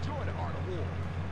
enjoy the art of war.